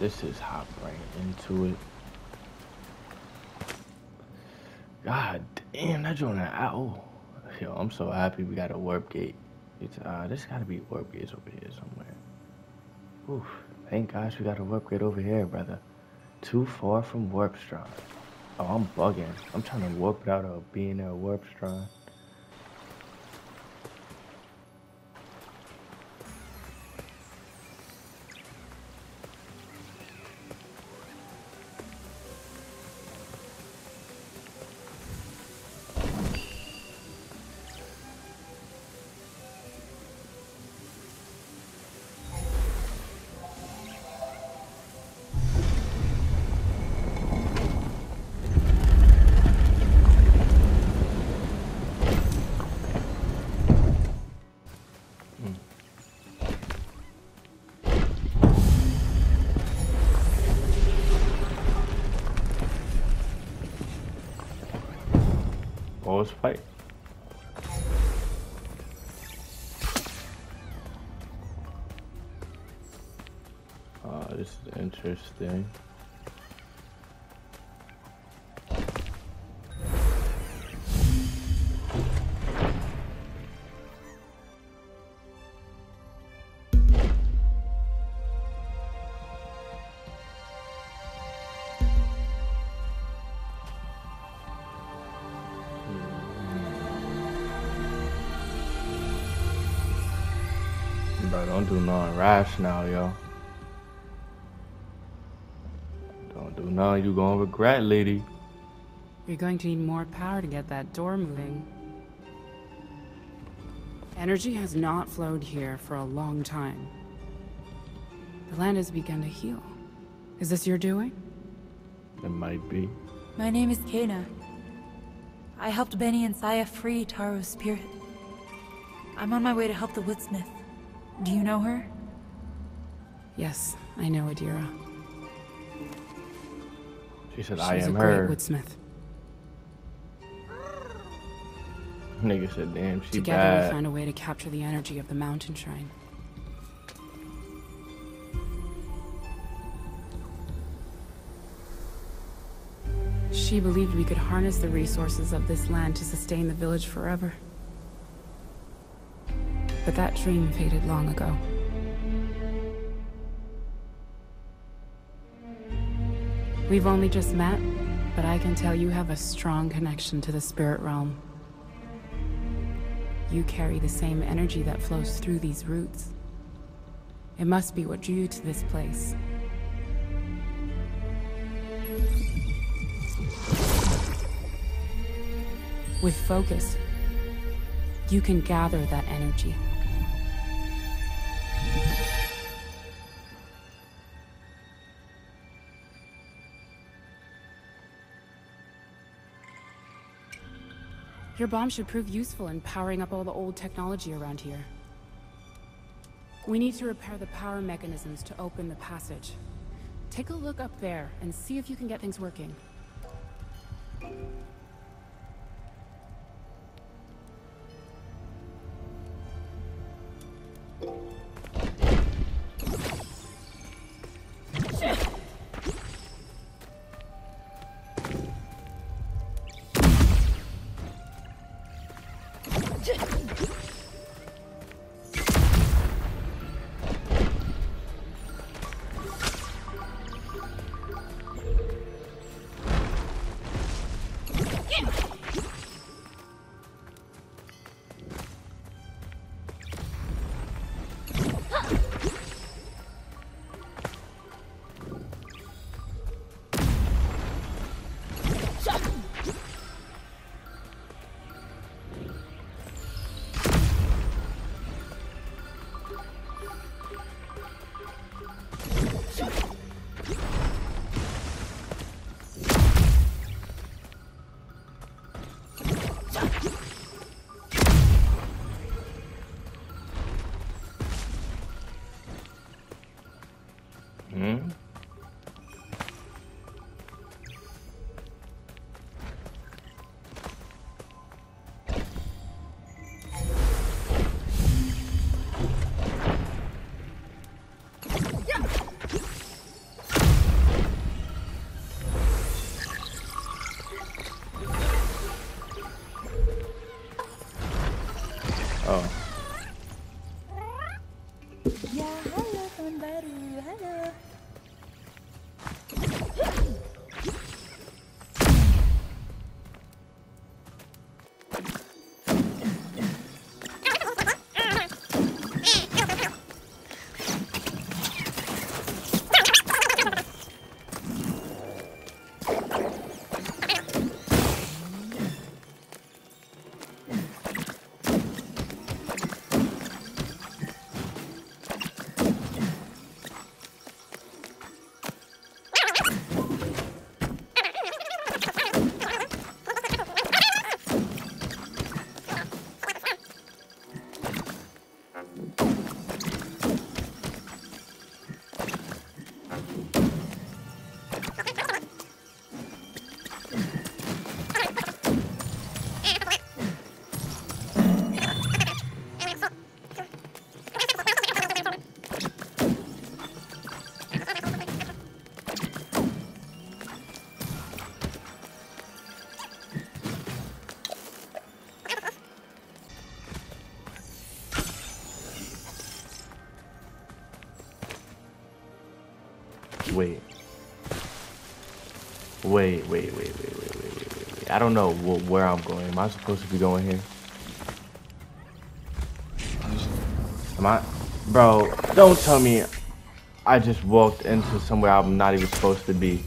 This is hop right into it. God damn, that joint out. Oh, yo, I'm so happy we got a warp gate. It's uh, there's gotta be warp gates over here somewhere. Oof, thank gosh we got a warp gate over here, brother. Too far from Warpstrong. Oh, I'm bugging. I'm trying to warp it out of being a warp Warpstrong. Fight. Uh, this is interesting. Bro, don't do nothing rash now, yo. Don't do nothing you gonna regret, lady. You're going to need more power to get that door moving. Energy has not flowed here for a long time. The land has begun to heal. Is this your doing? It might be. My name is Kena. I helped Benni and Saiya free Taro's spirit. I'm on my way to help the woodsmith. Do you know her? Yes, I know Adira. She said, She's I am a great her. woodsmith. Nigga said, damn, she Together bad. we found a way to capture the energy of the mountain shrine. She believed we could harness the resources of this land to sustain the village forever. But that dream faded long ago. We've only just met, but I can tell you have a strong connection to the spirit realm. You carry the same energy that flows through these roots. It must be what drew you to this place. With focus, you can gather that energy. Your bomb should prove useful in powering up all the old technology around here. We need to repair the power mechanisms to open the passage. Take a look up there and see if you can get things working. Don't know wh where I'm going. Am I supposed to be going here? Am I? Bro, don't tell me I just walked into somewhere I'm not even supposed to be.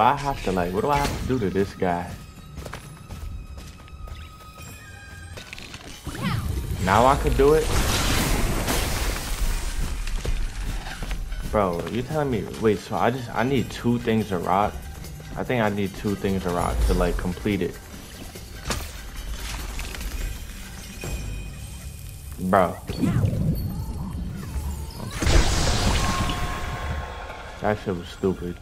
I have to like, what do I have to do to this guy? Now I could do it? Bro, you telling me, wait, so I just, I need two things to rock? I think I need two things to rock to like complete it. Bro. That shit was stupid.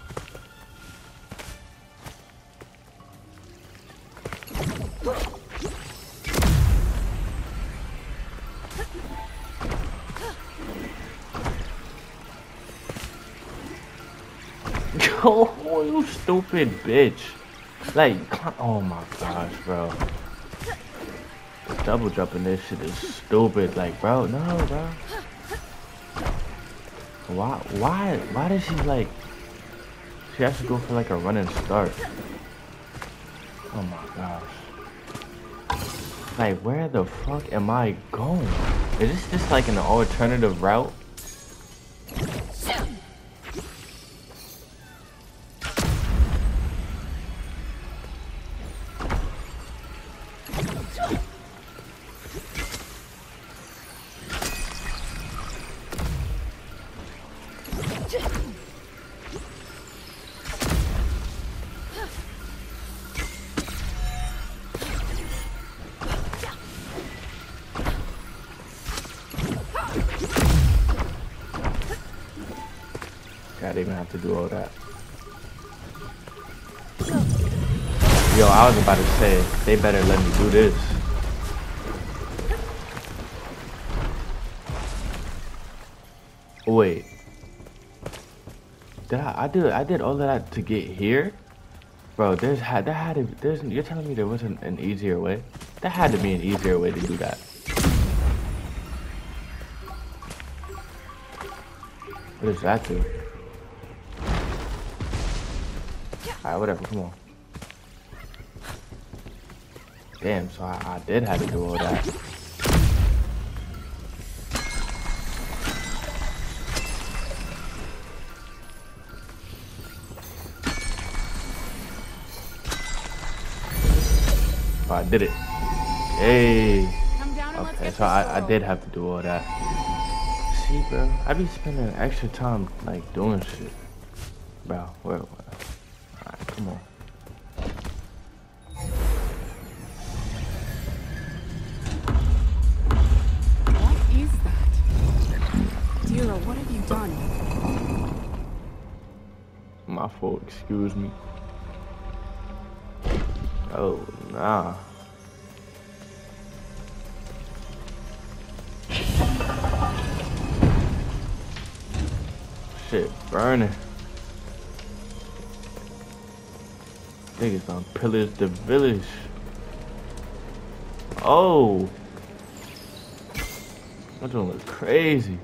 Yo, you stupid bitch. Like, oh my gosh, bro. Double jumping this shit is stupid. Like, bro, no, bro. Why, why, why does she like, she has to go for like a running start? Oh my gosh. Like, where the fuck am I going? Is this just like an alternative route? Have to do all that. Yo, I was about to say, they better let me do this. Wait. Did I, I did I did all of that to get here? Bro, there's had that had to there's you're telling me there wasn't an easier way? There had to be an easier way to do that. What does that do? Alright, whatever, come on. Damn, so I, I did have to do all that. Oh, I did it. Hey. Come down and let's Okay, so I, I did have to do all that. See, bro, I be spending extra time like doing shit. Bro, where? where? Come on. What is that? Dira, what have you done? My fault, excuse me. Oh, nah. Shit burning. Niggas on pillars the village. Oh. That joint look crazy.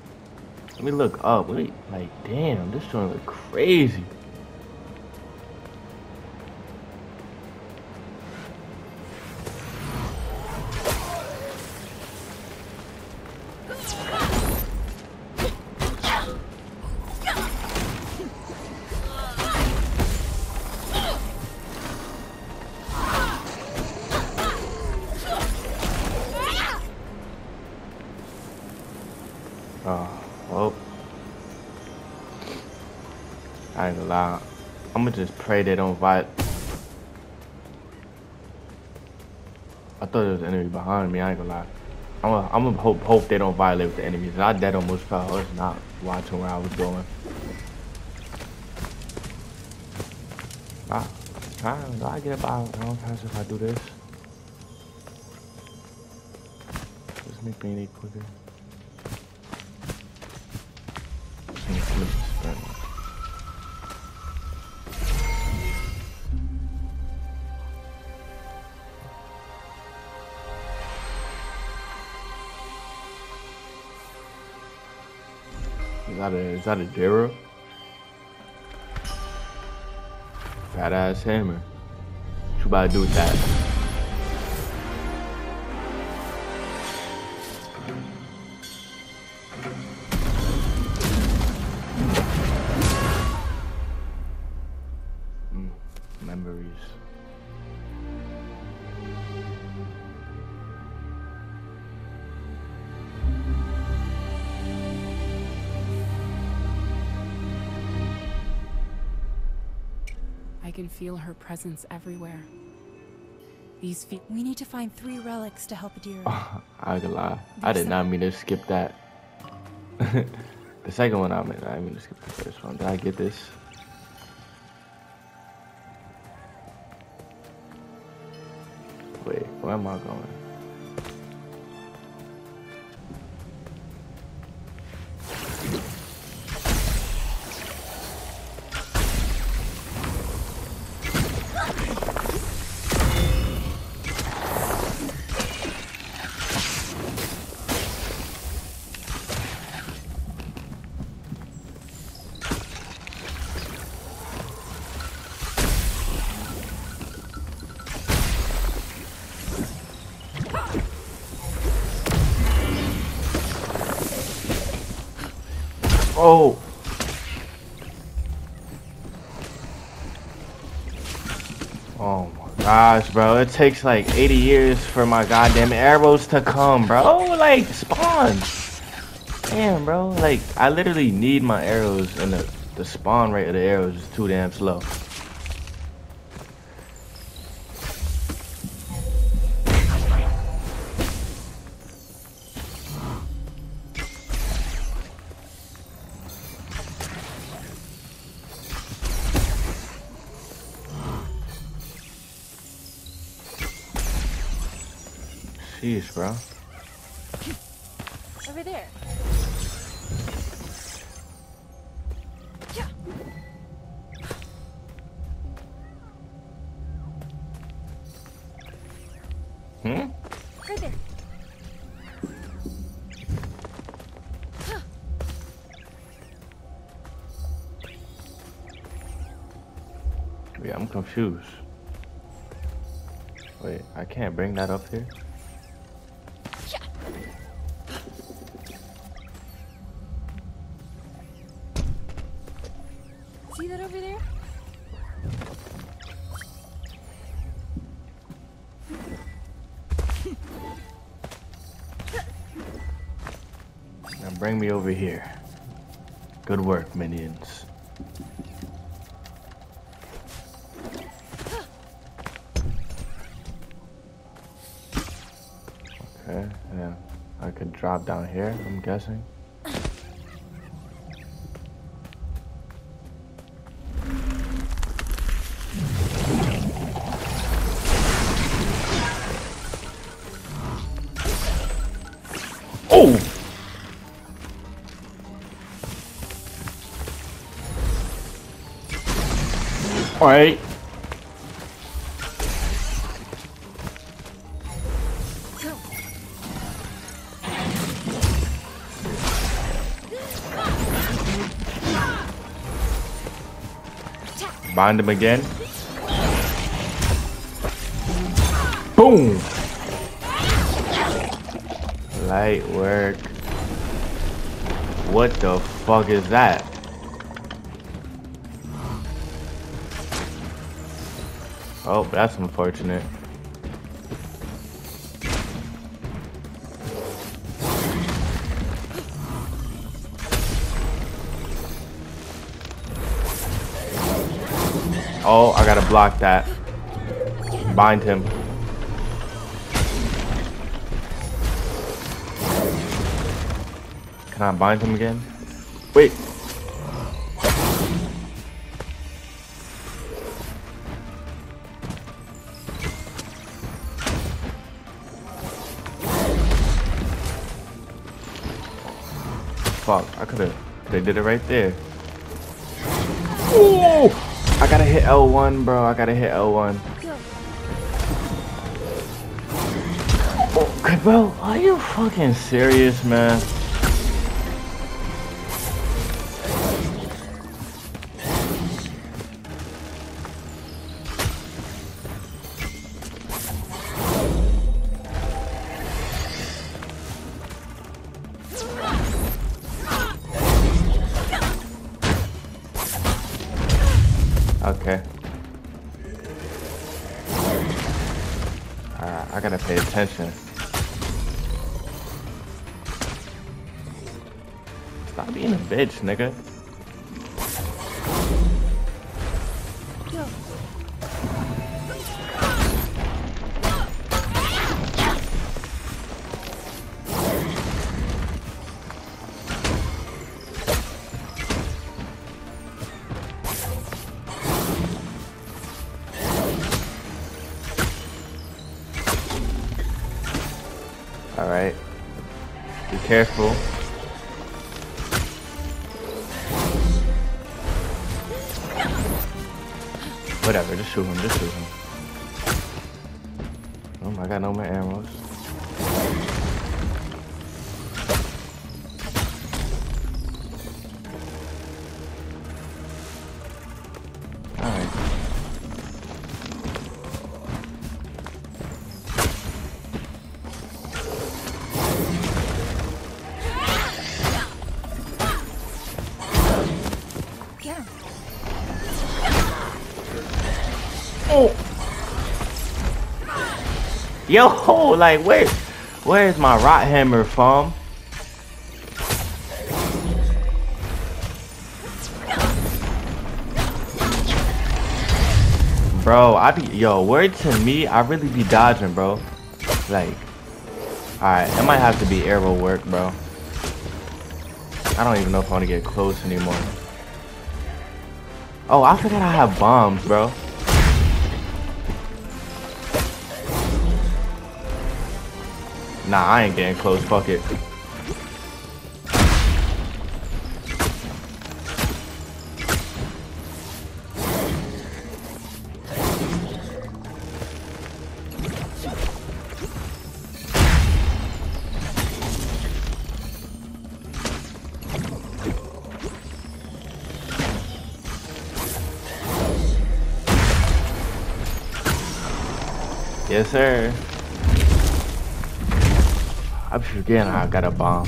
Let me look up. Wait, like, damn, this joint look crazy. Pray they don't fight. I thought there was an enemy behind me. I ain't gonna lie. I'm gonna, I'm gonna hope, hope they don't violate with the enemies. I dead almost fell. I was not watching where I was going. Ah, ah, do I get about I don't pass if I do this? There's Make me any quicker. That a is that a Dara? Fat ass hammer. What you about to do with that? Can feel her presence everywhere. These feet. We need to find three relics to help Adira. Oh, I ain't gonna lie. I did not mean to skip that. the second one I meant I mean to skip the first one. Did I get this? Wait, where am I going? Oh! Oh my gosh, bro. It takes like 80 years for my goddamn arrows to come, bro. Oh like, spawn. Damn, bro. Like, I literally need my arrows, and the, the spawn rate of the arrows is too damn slow. Bro. Over there. Hmm? Right there. Yeah, I'm confused. Wait, I can't bring that up here? Over here. Good work, minions. Okay, yeah. I could drop down here, I'm guessing. Alright. Bind him again. Boom! Light work. What the fuck is that? Oh, that's unfortunate. Oh, I gotta block that. Bind him. Can I bind him again? Wait. I could have. They did it right there. I gotta hit L1, bro. I gotta hit L1. Oh, bro, are you fucking serious, man? A bitch, nigga. Alright. Be careful. Yo, like where, where's my rot hammer from? Bro, I be yo, word to me, I really be dodging, bro. Like, alright, it might have to be arrow work, bro. I don't even know if I want to get close anymore. Oh, I forgot I have bombs, bro. Nah, I ain't getting close. Fuck it. I I got a bomb.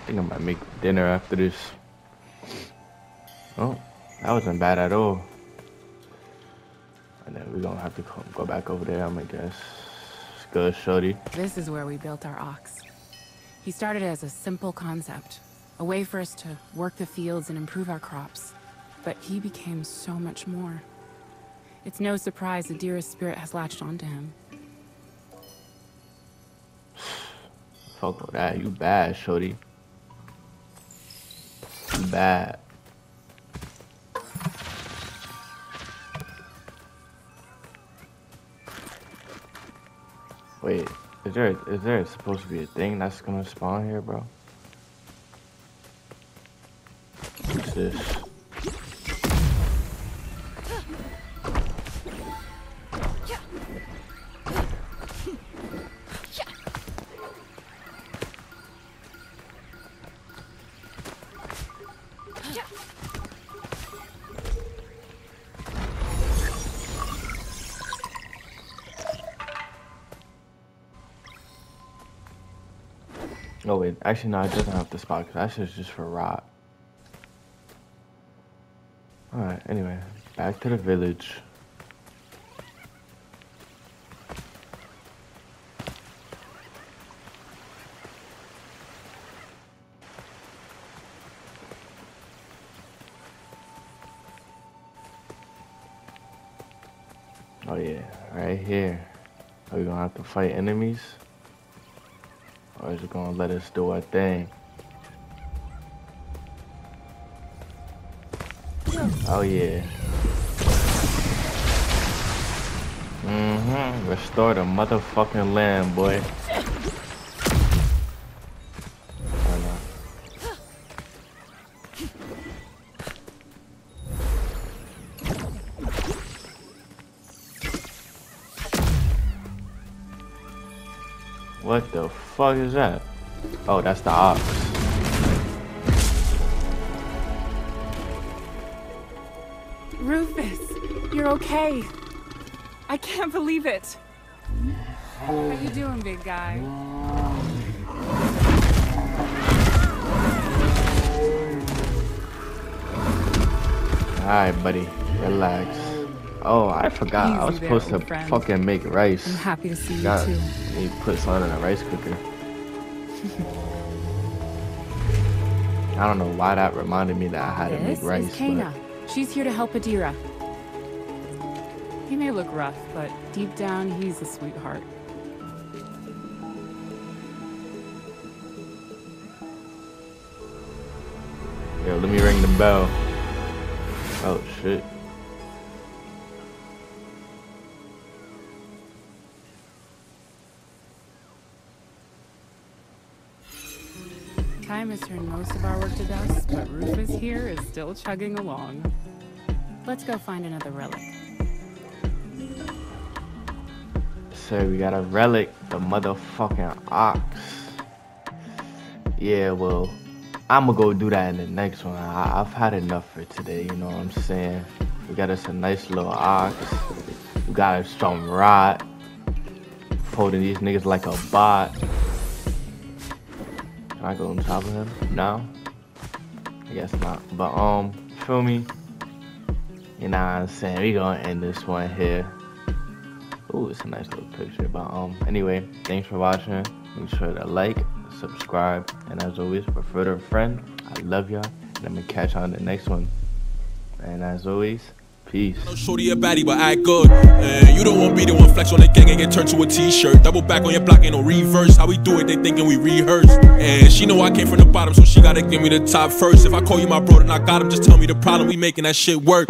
I think I might make dinner after this. Oh, that wasn't bad at all. And then we're gonna have to co- go back over there, I'm gonna guess. Good, shorty. This is where we built our ox. He started as a simple concept, a way for us to work the fields and improve our crops. But he became so much more. It's no surprise the dearest spirit has latched onto him. Fuck with that. You bad, shorty. You bad. Wait, is there is there supposed to be a thing that's gonna spawn here, bro? What's this? Actually no, it doesn't have the spot because that shit's just for rot. Alright, anyway, back to the village. Oh yeah, right here. Are we gonna have to fight enemies? Is it gonna let us do our thing? Oh yeah. Mm-hmm. Restore the motherfucking land, boy. What the fuck is that? Oh, that's the ox. Rufus, you're okay. I can't believe it. How you doing, big guy? Alright, buddy. Relax. Oh, I forgot. Easy I was supposed to friend. fucking make rice. I'm happy to see you too. You put something in a rice cooker. I don't know why that reminded me that I had this to make rice. This is Kena. But... She's here to help Adira. He may look rough, but deep down, he's a sweetheart. Yo, let me ring the bell. Oh, shit. Time has turned most of our work to dust, but Rufus here is still chugging along. Let's go find another relic. So we got a relic, the motherfucking ox. Yeah, well, I'ma go do that in the next one. I, have had enough for today, you know what I'm saying? We got us a nice little ox. We got us some rot. Holding these niggas like a bot. Can I go on top of him? No? I guess not. But, um, feel me? You know what I'm saying? We gonna end this one here. Oh, it's a nice little picture. But um, anyway, thanks for watching. Make sure to like, subscribe, and as always, refer to a friend. I love y'all, and I'm gonna catch you on the next one. And as always, Peace. No shorty a baddie, but I good. And you don't want be the one flex on the gang and get turned to a t-shirt. Double back on your block, ain't no reverse. How we do it, they thinking we rehearse. And she know I came from the bottom, so she gotta give me the top first. If I call you my bro, then I got him. Just tell me the problem, we making that shit work.